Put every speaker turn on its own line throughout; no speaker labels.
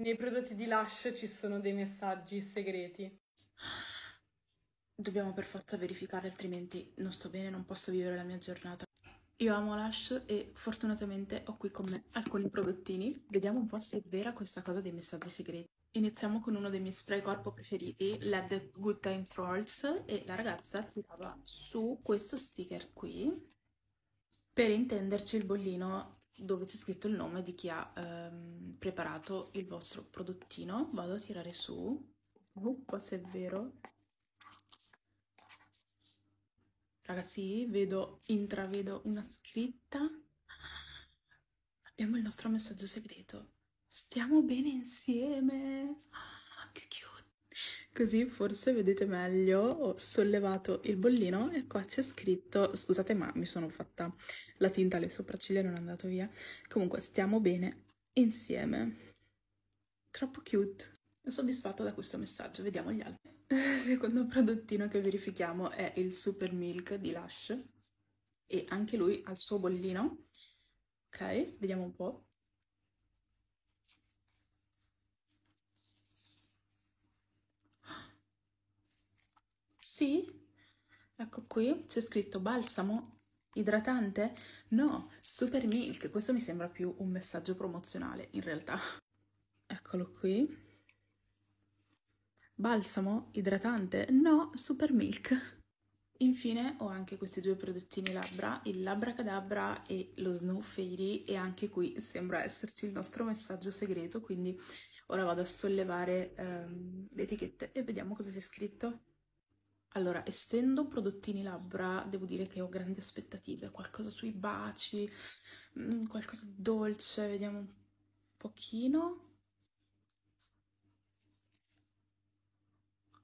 Nei prodotti di Lush ci sono dei messaggi segreti.
Dobbiamo per forza verificare, altrimenti non sto bene, non posso vivere la mia giornata. Io amo Lush e fortunatamente ho qui con me alcuni prodottini. Vediamo un po' se è vera questa cosa dei messaggi segreti. Iniziamo con uno dei miei spray corpo preferiti, Led Good Times Rolls, e la ragazza tirava su questo sticker qui. Per intenderci il bollino dove c'è scritto il nome di chi ha ehm, preparato il vostro prodottino. Vado a tirare su. Uh, se è vero. Ragazzi, vedo, intravedo una scritta. Abbiamo il nostro messaggio segreto. Stiamo bene insieme. Così forse vedete meglio, ho sollevato il bollino e qua c'è scritto, scusate ma mi sono fatta la tinta alle sopracciglia, non è andato via. Comunque stiamo bene insieme. Troppo cute. Sono soddisfatta da questo messaggio, vediamo gli altri. Secondo prodottino che verifichiamo è il Super Milk di Lush e anche lui ha il suo bollino. Ok, vediamo un po'. Sì, ecco qui, c'è scritto balsamo idratante? No, super milk, questo mi sembra più un messaggio promozionale in realtà. Eccolo qui. Balsamo idratante? No, super milk. Infine ho anche questi due prodottini labbra, il Labbra Cadabra e lo Snow Fairy e anche qui sembra esserci il nostro messaggio segreto, quindi ora vado a sollevare ehm, le etichette e vediamo cosa c'è scritto. Allora, essendo prodottini labbra, devo dire che ho grandi aspettative, qualcosa sui baci, mm, qualcosa di dolce, vediamo un pochino.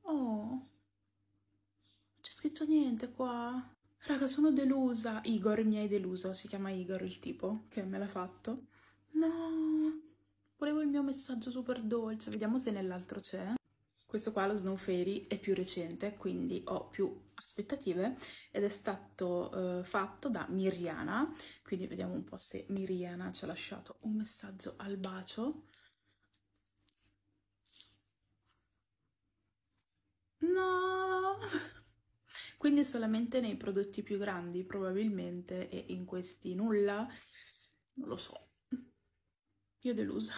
Oh, c'è scritto niente qua. Raga, sono delusa. Igor mi hai deluso, si chiama Igor il tipo che me l'ha fatto. No, volevo il mio messaggio super dolce, vediamo se nell'altro c'è. Questo qua, lo Snow Fairy, è più recente, quindi ho più aspettative ed è stato eh, fatto da Miriana, quindi vediamo un po' se Miriana ci ha lasciato un messaggio al bacio. No! Quindi solamente nei prodotti più grandi probabilmente e in questi nulla? Non lo so. Io delusa.